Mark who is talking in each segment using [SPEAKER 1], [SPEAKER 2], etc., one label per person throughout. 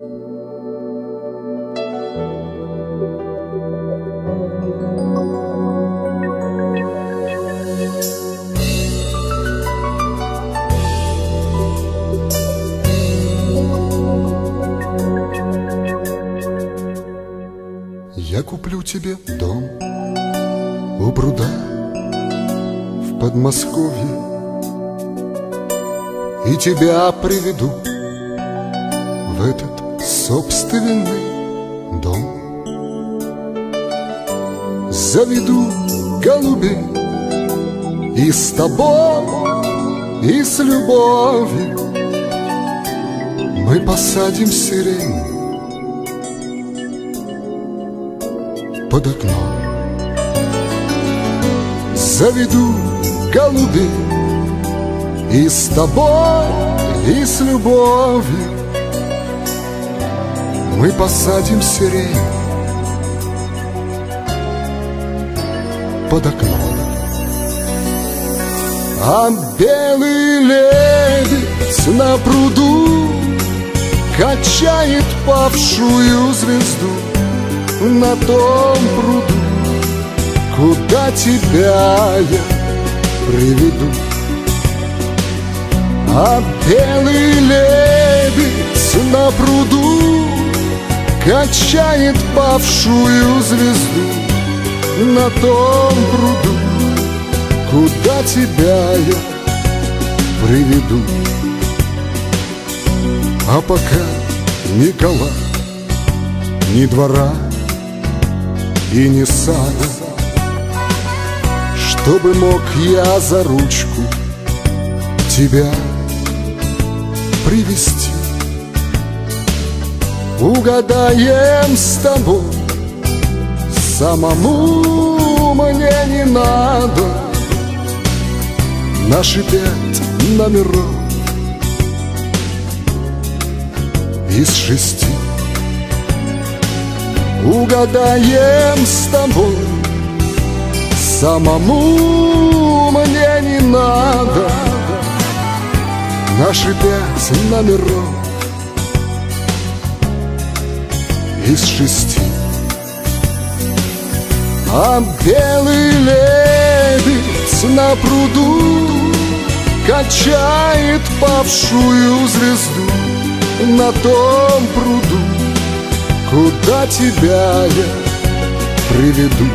[SPEAKER 1] Я куплю тебе дом у пруда в Подмосковье И тебя приведу в этот собственный дом. Заведу голубей и с тобой, и с любовью. Мы посадим сирень под окном. Заведу голубей И с тобой, и с любовью Мы посадим сирень под окном А белый лебедь на пруду Качает павшую звезду на том пруду, Куда тебя я приведу. А белый лебедь на пруду Качает павшую звезду На том пруду, куда тебя я приведу. А пока Николай ни двора и не сада Чтобы мог я за ручку тебя привести Угадаем с тобой. Самому мне не надо. Наши пять номеров. Из шести. Угадаем с тобой. Самому мне не надо. Наши пять номеров Из шести А белый лебедь на пруду Качает павшую звезду На том пруду Куда тебя я приведу?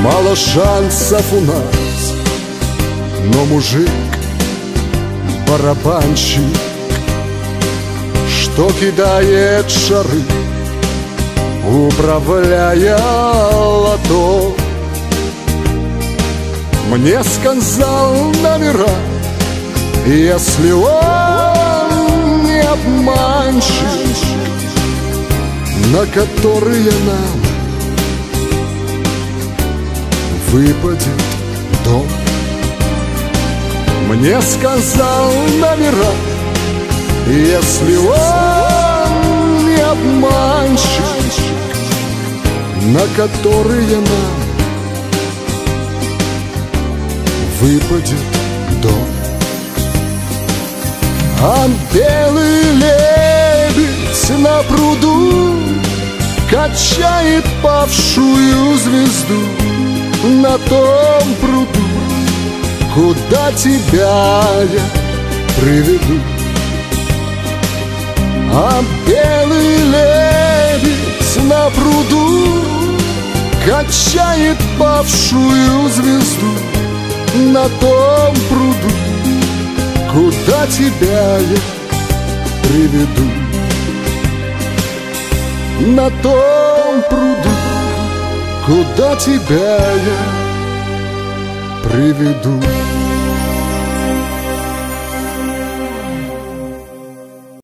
[SPEAKER 1] Мало шансов у нас, но мужик барабанщик, что кидает шары, управляя лото. Мне сказал номера, если он не обманщик, на которые нам выпадет дом. Мне сказал номера, если он не обманщик, на которые нам выпадет дом. А белый лебедь на пруду Качает павшую звезду На том пруду Куда тебя я приведу А белый лебедь на пруду Качает павшую звезду На том пруду Куда тебя я приведу. На том пруду Куда тебя я приведу